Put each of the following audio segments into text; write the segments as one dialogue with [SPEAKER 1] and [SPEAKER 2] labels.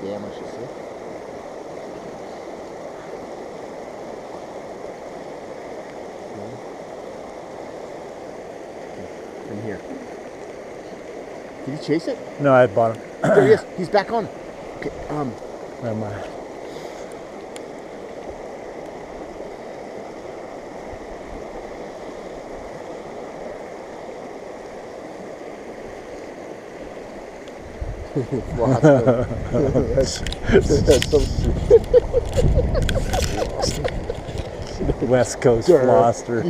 [SPEAKER 1] The damage, you see? From here. Did he chase it?
[SPEAKER 2] No, I bought him.
[SPEAKER 1] There he is. He's back on. Okay, um,
[SPEAKER 2] Never mind.
[SPEAKER 1] Lost that's, that's so
[SPEAKER 2] West Coast. Floster.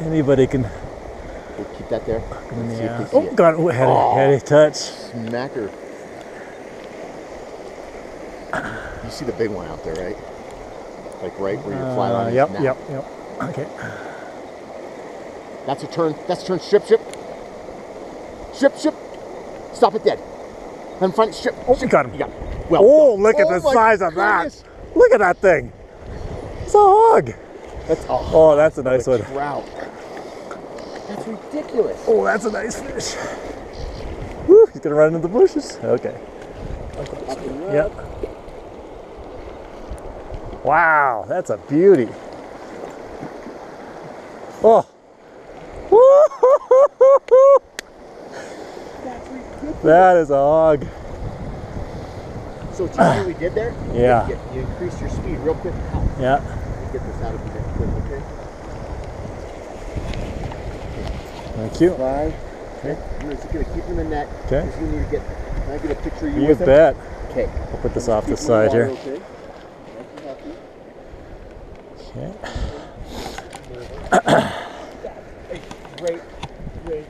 [SPEAKER 2] Anybody can.
[SPEAKER 1] We'll keep that there. Let's see if
[SPEAKER 2] Yeah.
[SPEAKER 1] see
[SPEAKER 2] Oh, got it. Had, a, had a touch.
[SPEAKER 1] Smacker. You see the big one out there, right? Like right where your fly line
[SPEAKER 2] Uh,
[SPEAKER 1] is
[SPEAKER 2] yep, yep, yep. Okay.
[SPEAKER 1] That's a turn. That's a turn. Strip, strip. Strip, strip. Stop it dead. Find it. Strip.
[SPEAKER 2] Oh, you got him.
[SPEAKER 1] You got it. Well.
[SPEAKER 2] Oh, look at
[SPEAKER 1] Oh
[SPEAKER 2] the size of that. Look at that thing. It's a hog.
[SPEAKER 1] That's a
[SPEAKER 2] Oh, that's a nice one.
[SPEAKER 1] trout. That's ridiculous.
[SPEAKER 2] Oh, that's a nice fish. Woo, he's gonna run into the bushes. Okay.
[SPEAKER 1] And.
[SPEAKER 2] Yep. Wow, that's a beauty. Oh. That is a hog.
[SPEAKER 1] So, do you see what we did there?
[SPEAKER 2] Yeah.
[SPEAKER 1] You, you increased your speed real quick. Ow.
[SPEAKER 2] Yeah.
[SPEAKER 1] Get this out of the quick, okay?
[SPEAKER 2] Thank you.
[SPEAKER 1] Five. Okay. You're just gonna keep him in the net.
[SPEAKER 2] Okay.
[SPEAKER 1] Because you need to get. Can I get a picture of you,
[SPEAKER 2] You bet.
[SPEAKER 1] Okay.
[SPEAKER 2] I'll put this off the side
[SPEAKER 1] water,
[SPEAKER 2] here.
[SPEAKER 1] Okay. Nice and happy.
[SPEAKER 2] Okay.
[SPEAKER 1] A great, great,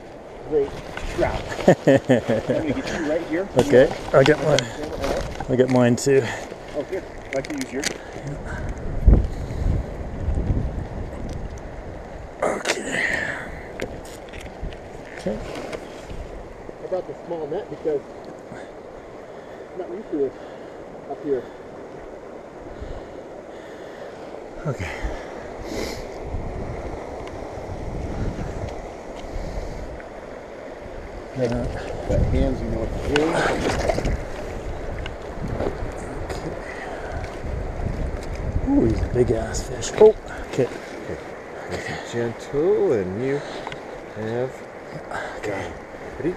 [SPEAKER 1] great trout. I'm gonna get you right here.
[SPEAKER 2] Okay. I'll get mine. I'll get mine too.
[SPEAKER 1] Oh, here. I can use yours.
[SPEAKER 2] Okay. Okay.
[SPEAKER 1] How about the small net? Because I'm not used to this up here.
[SPEAKER 2] Okay.
[SPEAKER 1] But hands, you know what to do.
[SPEAKER 2] Ooh, he's a big ass fish. Oh, okay.
[SPEAKER 1] Nice and gentle, and you have.
[SPEAKER 2] Okay.
[SPEAKER 1] Ready?